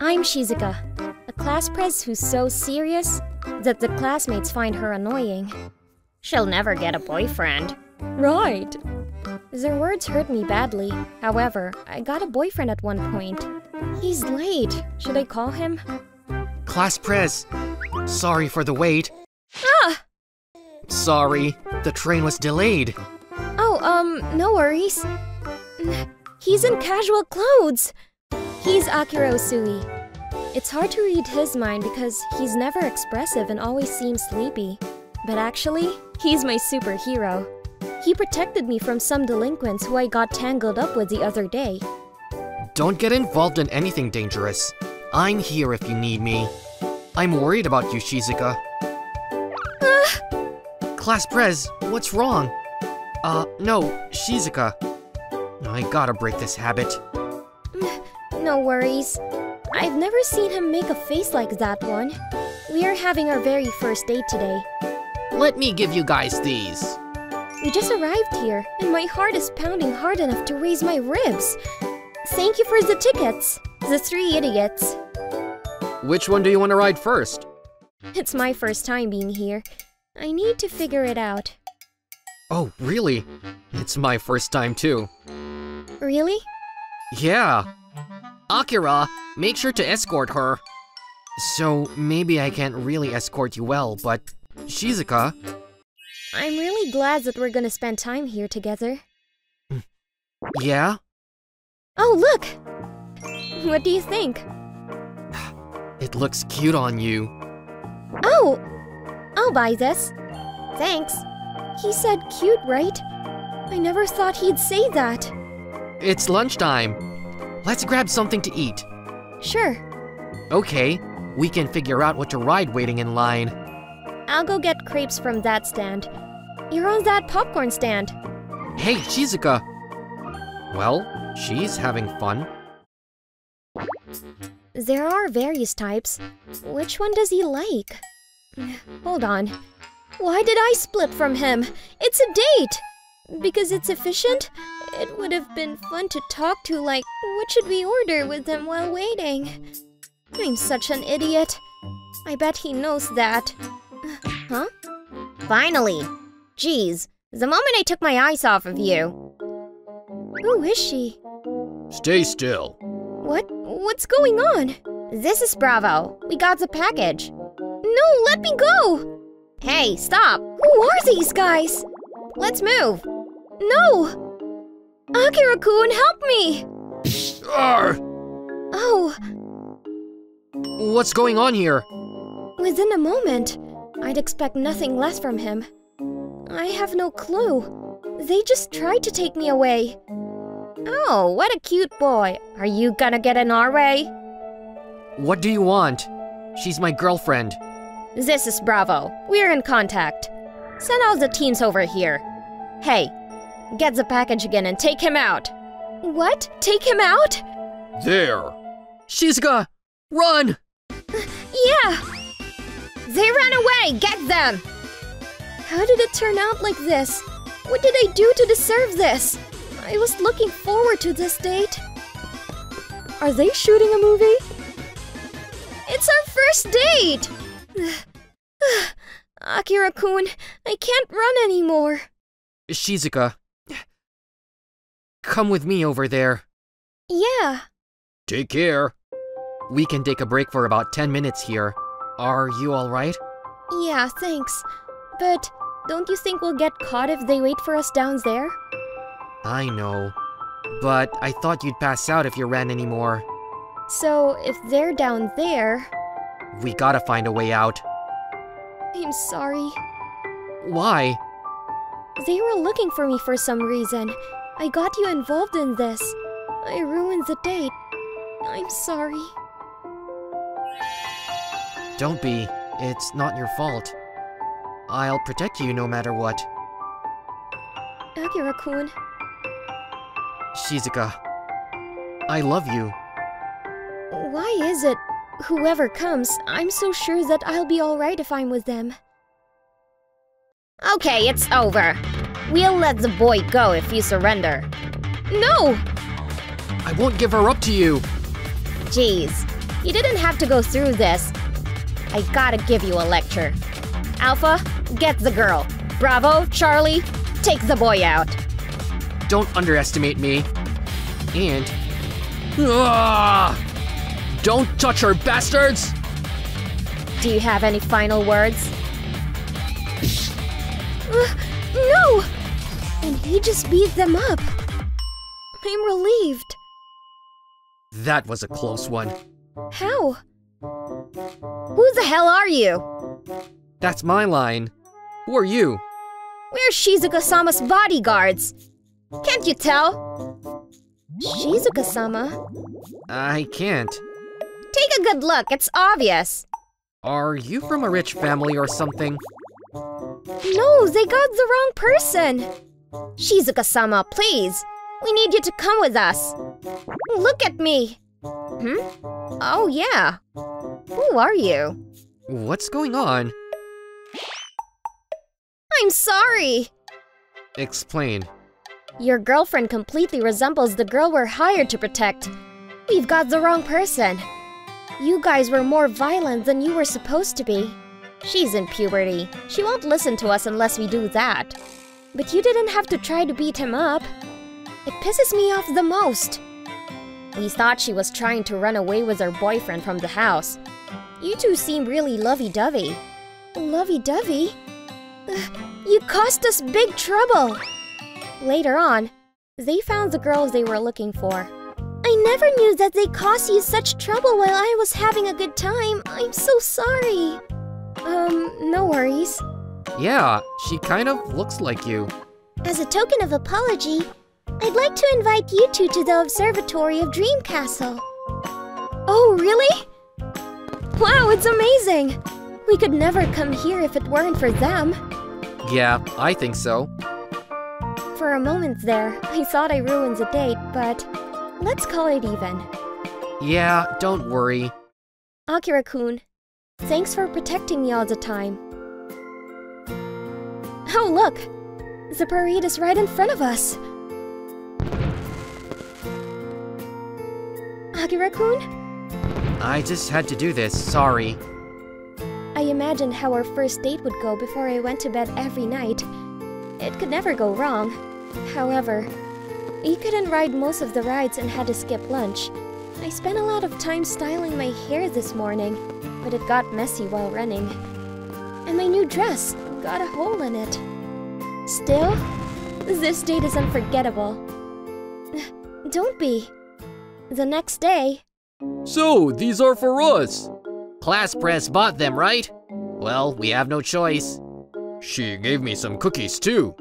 I'm Shizuka, a class prez who's so serious that the classmates find her annoying. She'll never get a boyfriend. Right. Their words hurt me badly. However, I got a boyfriend at one point. He's late. Should I call him? Class Prez, sorry for the wait. Ah! Sorry, the train was delayed. Oh, um, no worries. He's in casual clothes. He's Akira Usui. It's hard to read his mind because he's never expressive and always seems sleepy. But actually, he's my superhero. He protected me from some delinquents who I got tangled up with the other day. Don't get involved in anything dangerous. I'm here if you need me. I'm worried about you, Shizuka. Class Prez, what's wrong? Uh, no, Shizuka. I gotta break this habit. No worries. I've never seen him make a face like that one. We are having our very first date today. Let me give you guys these. We just arrived here, and my heart is pounding hard enough to raise my ribs. Thank you for the tickets, the three idiots. Which one do you want to ride first? It's my first time being here. I need to figure it out. Oh, really? It's my first time too. Really? Yeah. Akira, make sure to escort her. So, maybe I can't really escort you well, but Shizuka, I'm really glad that we're gonna spend time here together. yeah? Oh, look! What do you think? It looks cute on you. Oh! I'll buy this. Thanks. He said cute, right? I never thought he'd say that. It's lunchtime. Let's grab something to eat. Sure, Okay, we can figure out what to ride waiting in line. I'll go get crepes from that stand. You're on that popcorn stand. Hey, Shizuka! Well, she's having fun. There are various types. Which one does he like? Hold on. Why did I split from him? It's a date! Because it's efficient? It would have been fun to talk to, like, what should we order with them while waiting? I'm such an idiot. I bet he knows that. Huh? Finally! Geez, the moment I took my eyes off of you. Who is she? Stay still. What? What's going on? This is Bravo. We got the package. No, let me go! Hey, stop! Who are these guys? Let's move! No! Akira-kun, help me! Arr! Oh, What's going on here? within a moment. I'd expect nothing less from him. I have no clue. They just tried to take me away. Oh, what a cute boy. Are you gonna get in our way? What do you want? She's my girlfriend. This is Bravo. We're in contact. Send all the teams over here. Hey, get the package again and take him out. What? Take him out? There! Shizuka! Run! Yeah! They ran away! Get them! How did it turn out like this? What did I do to deserve this? I was looking forward to this date. Are they shooting a movie? It's our first date! Akira-kun, I can't run anymore. Shizuka. Come with me over there. Yeah, Take care. We can take a break for about 10 minutes here. Are you alright? yeah, thanks. But don't you think we'll get caught if they wait for us down there? I know. But I thought you'd pass out if you ran anymore. So if they're down there, We gotta find a way out. I'm sorry. Why? They were looking for me for some reason. I got you involved in this. I ruined the date. I'm sorry. Don't be. It's not your fault. I'll protect you no matter what. Akira-kun, Shizuka. I love you. why is it, whoever comes, I'm so sure that I'll be alright if I'm with them? Okay, it's over. We'll let the boy go if you surrender. No! I won't give her up to you. Jeez, You didn't have to go through this. I gotta give you a lecture. Alpha, get the girl. Bravo, Charlie, take the boy out. Don't underestimate me. And. Ah! Don't touch her, bastards! Do you have any final words? He just beat them up. I'm relieved. That was a close one. How? Who the hell are you? That's my line. Who are you? We're Shizuka-sama's bodyguards. Can't you tell? Shizuka-sama? I can't. Take a good look, it's obvious. Are you from a rich family or something? No, they got the wrong person. Shizuka-sama, please. We need you to come with us. Look at me. Hmm? Oh, yeah. Who are you? What's going on? I'm sorry. Explain. Your girlfriend completely resembles the girl we're hired to protect. We've got the wrong person. You guys were more violent than you were supposed to be. She's in puberty. She won't listen to us unless we do that. But you didn't have to try to beat him up. It pisses me off the most. We thought she was trying to run away with her boyfriend from the house. You two seem really lovey-dovey. Lovey-dovey? You caused us big trouble! Later on, they found the girls they were looking for. I never knew that they caused you such trouble while I was having a good time. I'm so sorry. Um, no worries. Yeah, she kind of looks like you. As a token of apology, I'd like to invite you two to the Observatory of Dream Castle. Oh, really? Wow, it's amazing! We could never come here if it weren't for them. Yeah, I think so. For a moment there, I thought I ruined the date, but let's call it even. Yeah, don't worry. Akira-kun, thanks for protecting me all the time. Oh, look! The parade is right in front of us! Akira-kun? I just had to do this, sorry. I imagined how our first date would go before I went to bed every night. It could never go wrong. However, we couldn't ride most of the rides and had to skip lunch. I spent a lot of time styling my hair this morning, but it got messy while running. And my new dress got a hole in it. Still, this date is unforgettable. Don't be. The next day... So, these are for us! Class prez bought them, right? Well, we have no choice. She gave me some cookies too.